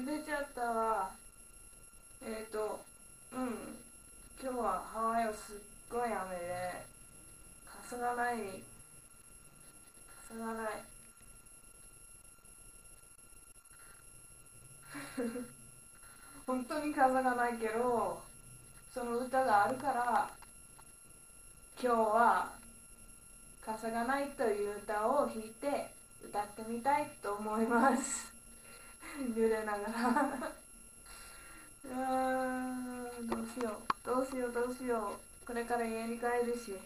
濡れちゃったわ。えっ、ー、とうん。今日はハワイはすっごい雨で傘がない傘がない。本当に傘がないけどその歌があるから今日は傘がないという歌を弾いて歌ってみたいと思います。揺れながら。どうしよう。どうしようどうしよう。これから家に帰るし。